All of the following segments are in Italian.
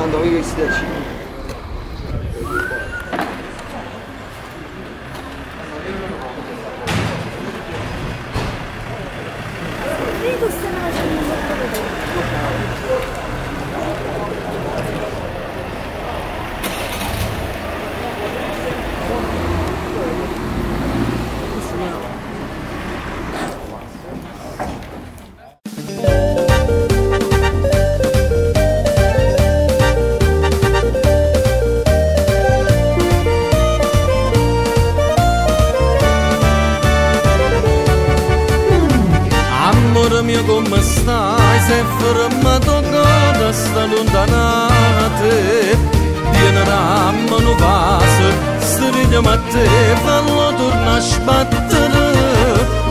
mandar um fără mi-o domă stai Se fără mă dogada sta lundanate Vienera mă nu vasă Srinjama te vallo durnaș battără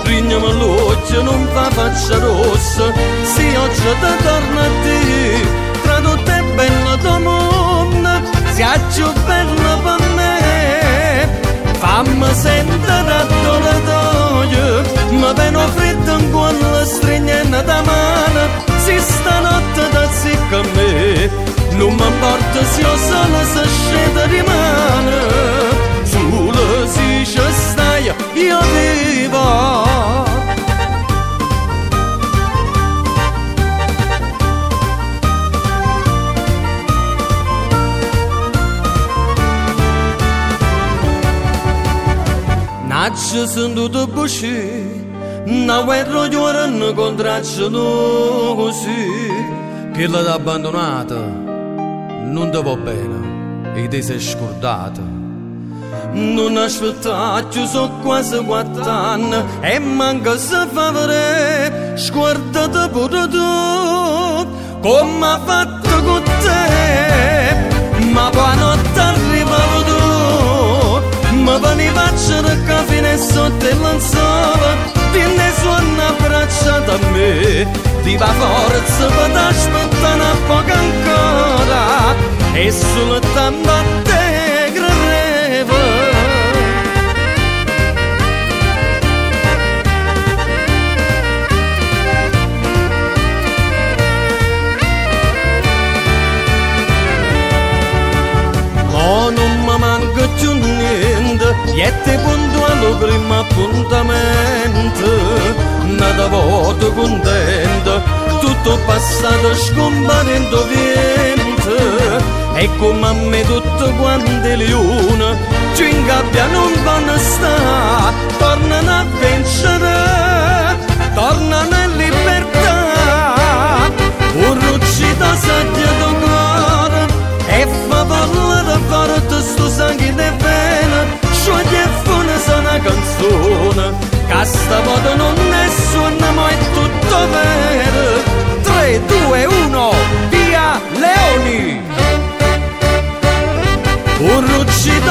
Rinjama luce nu-mi va facea rossă Si o ce de mi importa se io solo se scende rimane Solo se ci stai io vivo. Naccio sunt tutte busci Na guerra giorno contracciano così Che l'ha abbandonata Non ti bene E ti sei scordata. Non aspettaccio so quasi quattro anni E manca se fa vedere Sguardate pure tu Come ha fatto con te. Ma poi notte arrivava tu ma veniva a cercare fino sotto il lenzuolo Ti ne suona abbracciata a me Ti va forza per e sultana de grevă. Onun maman götününde Yette bundualu grima fundamento Nada voto contento Tutto passato scomparendo viene E come a me tutte quante le lune Ci ingabbiano non vanno sta Tornano a vincere Tornano in libertà. Un ruccito saggio del cuore E fa parlare forte sto sangue di vena. Scioglie e fune sa una canzone. Che stavolta non è suona ma è tutto vero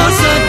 closer